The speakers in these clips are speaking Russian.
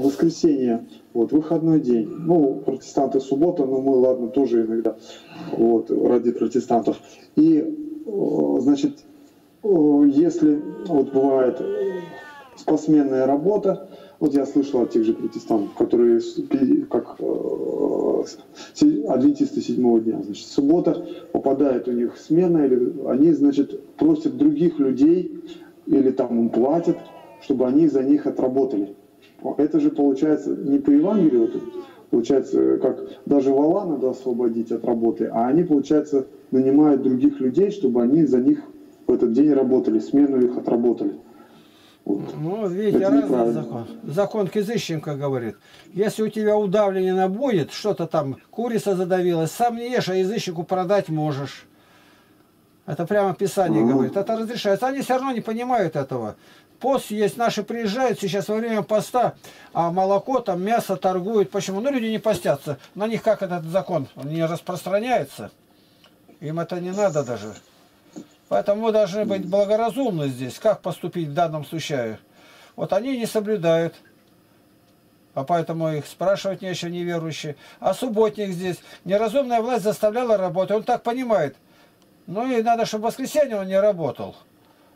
воскресенье, вот, выходной день. Ну, протестанты суббота, но мы, ладно, тоже иногда, вот, ради протестантов. И, значит, если вот бывает спортсменная работа, вот я слышал от тех же протестантов, которые как э, адвентисты седьмого дня, значит, суббота попадает у них смена, или они, значит, просят других людей, или там им платят, чтобы они за них отработали. Это же получается не по Евангелию, получается, как даже вала надо освободить от работы, а они, получается, нанимают других людей, чтобы они за них в этот день работали, смену их отработали. Вот. Ну, видите, Это разный закон. Закон Кизыщенко говорит, если у тебя удавление будет, что-то там, курица задавилась, сам не ешь, а язычнику продать можешь. Это прямо Писание угу. говорит. Это разрешается. Они все равно не понимают этого. Пост есть, наши приезжают сейчас во время поста, а молоко, там мясо торгуют. Почему? Ну, люди не постятся. На них как этот закон? Он не распространяется. Им это не надо даже. Поэтому мы должны быть благоразумны здесь. Как поступить в данном случае? Вот они не соблюдают. А поэтому их спрашивать нечего неверующие. А субботник здесь. Неразумная власть заставляла работать. Он так понимает. Ну и надо, чтобы в воскресенье он не работал.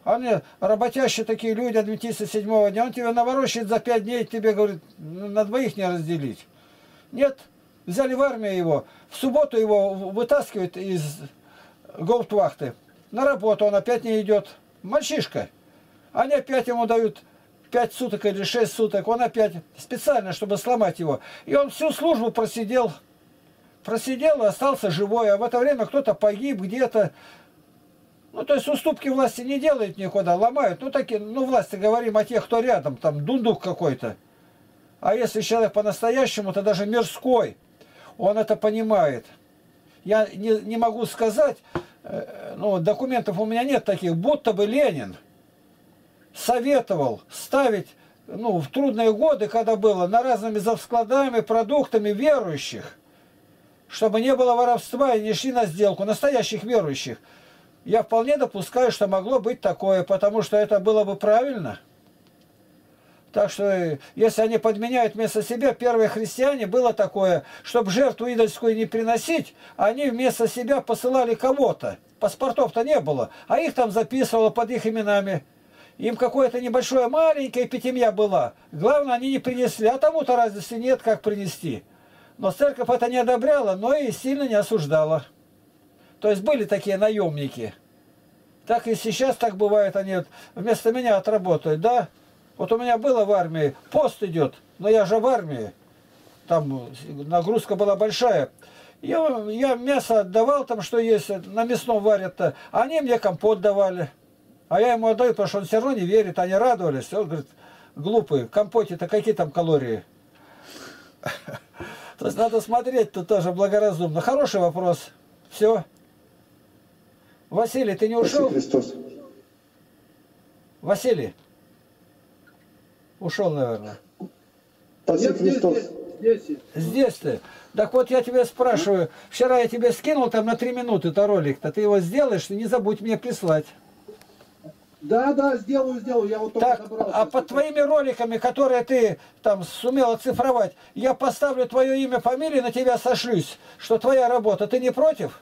Они работящие такие люди, адвентисты седьмого дня. Он тебя наворочит за пять дней, тебе говорит, на двоих не разделить. Нет, взяли в армию его. В субботу его вытаскивают из гауптвахты на работу он опять не идет. Мальчишка. Они опять ему дают 5 суток или 6 суток. Он опять специально, чтобы сломать его. И он всю службу просидел. Просидел и остался живой. А в это время кто-то погиб где-то. Ну, то есть уступки власти не делают никуда, ломают. Ну, такие, ну, власти говорим о тех, кто рядом, там, дундук какой-то. А если человек по-настоящему, то даже мирской, он это понимает. Я не, не могу сказать, Э, ну, документов у меня нет таких, будто бы Ленин советовал ставить, ну, в трудные годы, когда было, на разными завскладами, продуктами верующих, чтобы не было воровства и не шли на сделку, настоящих верующих. Я вполне допускаю, что могло быть такое, потому что это было бы правильно – так что, э, если они подменяют вместо себя, первые христиане, было такое, чтобы жертву идольскую не приносить, они вместо себя посылали кого-то. Паспортов-то не было, а их там записывало под их именами. Им какое-то небольшое маленькое пятимья была. Главное, они не принесли, а тому-то разницы нет, как принести. Но церковь это не одобряла, но и сильно не осуждала. То есть были такие наемники. Так и сейчас так бывает, они вместо меня отработают, да? Вот у меня было в армии, пост идет, но я же в армии, там нагрузка была большая. Я, я мясо отдавал там, что есть, на мясном варят-то, они мне компот давали. А я ему отдаю, потому что он все равно не верит, они радовались. Он говорит, глупый, компоте-то какие там калории? То есть надо смотреть тут тоже благоразумно. Хороший вопрос. Все. Василий, ты не ушел? Василий. Ушел, наверное. Спасибо Христос. Здесь, здесь. здесь ты. Так вот я тебя спрашиваю, вчера я тебе скинул там на три минуты-то ролик-то, ты его сделаешь, не забудь мне прислать. Да, да, сделаю, сделаю. Я вот только так, А под твоими роликами, которые ты там сумел оцифровать, я поставлю твое имя, фамилию, на тебя сошлюсь, что твоя работа. Ты не против?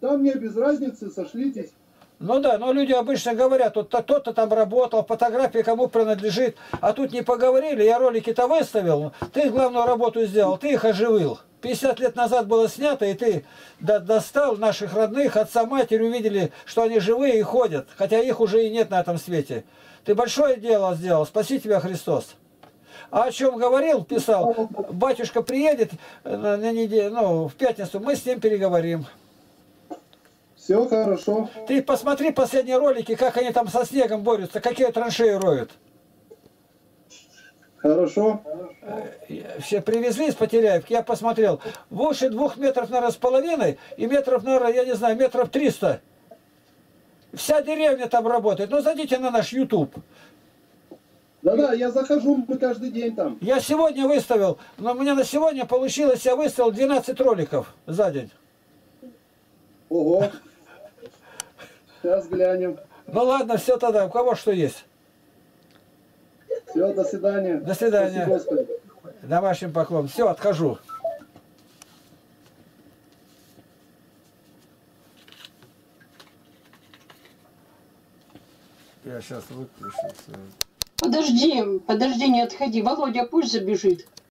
Да, мне без разницы, сошлитесь. Ну да, но люди обычно говорят, вот тот-то там работал, фотография кому принадлежит, а тут не поговорили, я ролики-то выставил, ты главную работу сделал, ты их оживил. 50 лет назад было снято, и ты достал наших родных, отца, матери, увидели, что они живые и ходят, хотя их уже и нет на этом свете. Ты большое дело сделал, спаси тебя Христос. А о чем говорил, писал, батюшка приедет на, на неделю, ну, в пятницу, мы с ним переговорим. Все хорошо. Ты посмотри последние ролики, как они там со снегом борются, какие траншеи роют. Хорошо. Э, все привезли из Потеряевки, я посмотрел. Выше двух метров, наверное, с половиной, и метров, наверное, я не знаю, метров триста. Вся деревня там работает. Ну, зайдите на наш YouTube. Да-да, я захожу, мы каждый день там. Я сегодня выставил, но у меня на сегодня получилось, я выставил 12 роликов за день. Ого. Сейчас глянем. Ну ладно, все тогда. У кого что есть? Все, до свидания. До свидания. Спасибо. Домашним поклон. Все, отхожу. Я сейчас выключу. Подожди, подожди, не отходи. Володя пусть забежит.